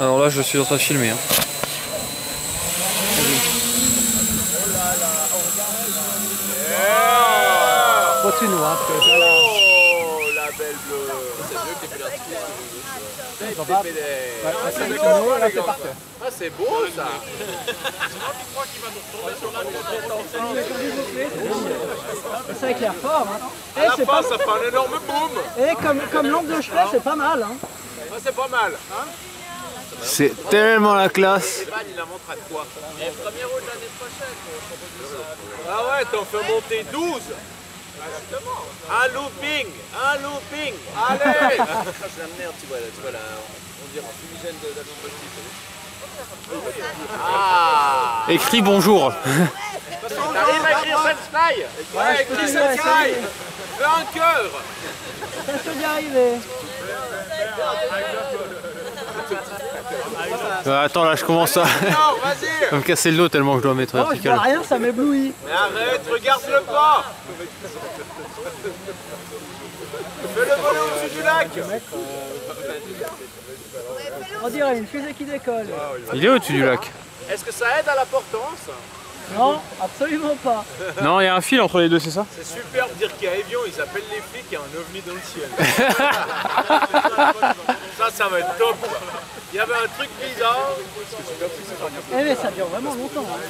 Alors là, je suis en train de filmer. Hein. Continue, hein, parce que là, là, Oh, la belle bleue. C'est mieux va- Des- des- ouais, Ah, c'est cinq d'accord, minutes, là, les c'est gars. parfait. Ah, c'est beau ça. Ça éclaire fort. Hein. À Et, la c'est fin, pas... ça fait un énorme boom. Et comme, comme lampe de chevet, c'est pas mal. Hein. Ah, c'est pas mal. Hein C'est tellement la classe. Evan, il la montre à quoi Les premiers rôles de l'année prochaine. Ah ouais, t'en fais monter 12. Un looping, un looping, allez C'est la merde, tu vois, tu vois là, on dirait un fumigène d'avion politique. Ah Écris bonjour. T'arrives à écrire Sunfly Ouais, écris Sunfly cœur Ça peut bien arriver. Euh, attends, là, je commence à Non, vas-y à me casser le dos tellement que je dois mettre Oh, je vois rien, ça m'éblouit. Mais arrête, regarde-le pas Fais-le voler au-dessus du lac On dirait une fusée qui décolle. Il est au-dessus du lac. Est-ce que ça aide à la portance Non, absolument pas. Non, il y a un fil entre les deux, c'est ça C'est super de dire qu'à Evian, ils appellent les flics et un ovni dans le ciel. ça, va être top. Il y avait un truc bizarre. Eh mais ça dure vraiment longtemps. hein.